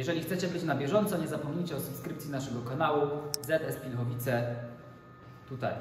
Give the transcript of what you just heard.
Jeżeli chcecie być na bieżąco, nie zapomnijcie o subskrypcji naszego kanału ZS Pilchowice tutaj.